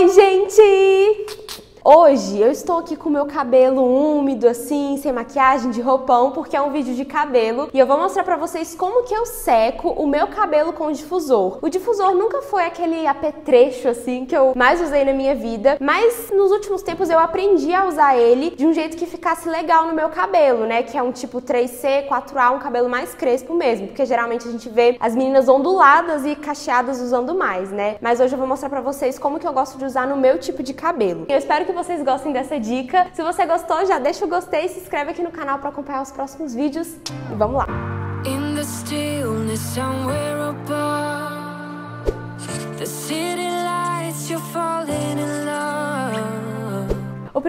Oi, gente! Hoje eu estou aqui com o meu cabelo úmido, assim, sem maquiagem, de roupão, porque é um vídeo de cabelo e eu vou mostrar pra vocês como que eu seco o meu cabelo com o difusor. O difusor nunca foi aquele apetrecho, assim, que eu mais usei na minha vida, mas nos últimos tempos eu aprendi a usar ele de um jeito que ficasse legal no meu cabelo, né, que é um tipo 3C, 4A, um cabelo mais crespo mesmo, porque geralmente a gente vê as meninas onduladas e cacheadas usando mais, né, mas hoje eu vou mostrar pra vocês como que eu gosto de usar no meu tipo de cabelo. Eu espero que que vocês gostem dessa dica. Se você gostou, já deixa o gostei, se inscreve aqui no canal para acompanhar os próximos vídeos e vamos lá! In the stillness somewhere above The city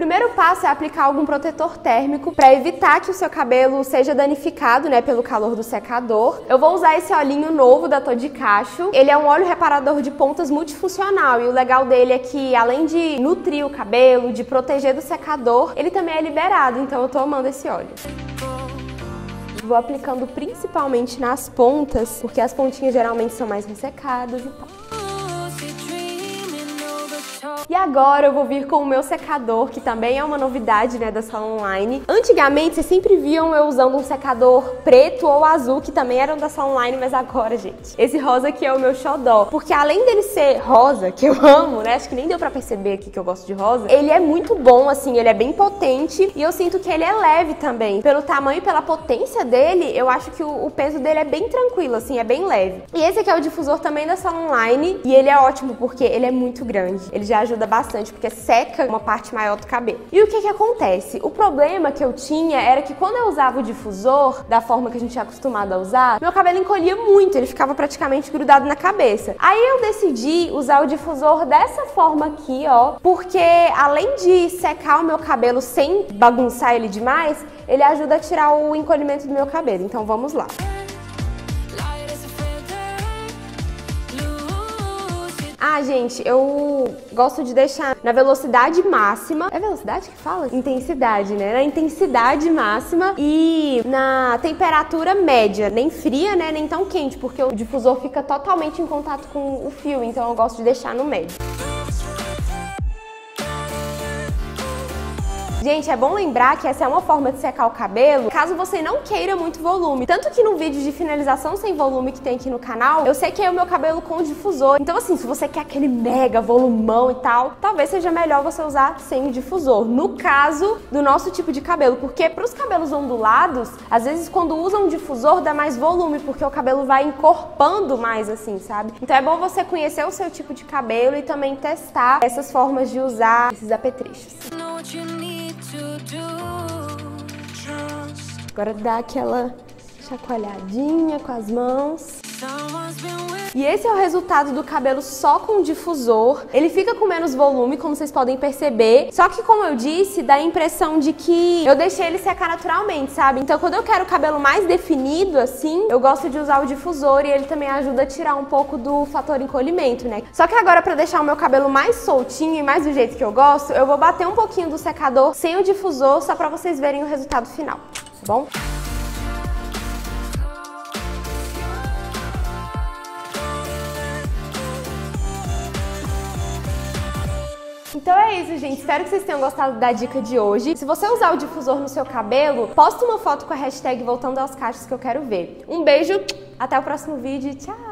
primeiro passo é aplicar algum protetor térmico para evitar que o seu cabelo seja danificado, né, pelo calor do secador. Eu vou usar esse olhinho novo da Todicacho. Ele é um óleo reparador de pontas multifuncional e o legal dele é que além de nutrir o cabelo, de proteger do secador, ele também é liberado, então eu tô amando esse óleo. Vou aplicando principalmente nas pontas, porque as pontinhas geralmente são mais ressecadas e tal. E agora eu vou vir com o meu secador, que também é uma novidade, né, da Sala Online. Antigamente, vocês sempre viam eu usando um secador preto ou azul, que também eram da Sala Online, mas agora, gente, esse rosa aqui é o meu xodó. Porque além dele ser rosa, que eu amo, né, acho que nem deu pra perceber aqui que eu gosto de rosa, ele é muito bom, assim, ele é bem potente e eu sinto que ele é leve também. Pelo tamanho e pela potência dele, eu acho que o, o peso dele é bem tranquilo, assim, é bem leve. E esse aqui é o difusor também da Sala Online e ele é ótimo porque ele é muito grande. Ele já ajuda ajuda bastante, porque seca uma parte maior do cabelo. E o que que acontece? O problema que eu tinha era que quando eu usava o difusor, da forma que a gente é acostumado a usar, meu cabelo encolhia muito, ele ficava praticamente grudado na cabeça. Aí eu decidi usar o difusor dessa forma aqui, ó, porque além de secar o meu cabelo sem bagunçar ele demais, ele ajuda a tirar o encolhimento do meu cabelo. Então vamos lá. Ah, gente, eu gosto de deixar na velocidade máxima. É velocidade que fala? Intensidade, né? Na intensidade máxima e na temperatura média, nem fria, né? Nem tão quente, porque o difusor fica totalmente em contato com o fio, então eu gosto de deixar no médio. Gente, é bom lembrar que essa é uma forma de secar o cabelo caso você não queira muito volume. Tanto que no vídeo de finalização sem volume que tem aqui no canal, eu sequei o meu cabelo com difusor. Então assim, se você quer aquele mega volumão e tal, talvez seja melhor você usar sem o difusor. No caso do nosso tipo de cabelo, porque para os cabelos ondulados, às vezes quando usam um difusor dá mais volume, porque o cabelo vai encorpando mais assim, sabe? Então é bom você conhecer o seu tipo de cabelo e também testar essas formas de usar esses apetrechos. Agora dá aquela chacoalhadinha com as mãos. E esse é o resultado do cabelo só com difusor. Ele fica com menos volume, como vocês podem perceber. Só que, como eu disse, dá a impressão de que eu deixei ele secar naturalmente, sabe? Então, quando eu quero o cabelo mais definido, assim, eu gosto de usar o difusor e ele também ajuda a tirar um pouco do fator encolhimento, né? Só que agora, pra deixar o meu cabelo mais soltinho e mais do jeito que eu gosto, eu vou bater um pouquinho do secador sem o difusor, só pra vocês verem o resultado final, tá bom? Então é isso, gente. Espero que vocês tenham gostado da dica de hoje. Se você usar o difusor no seu cabelo, posta uma foto com a hashtag voltando aos cachos que eu quero ver. Um beijo, até o próximo vídeo tchau!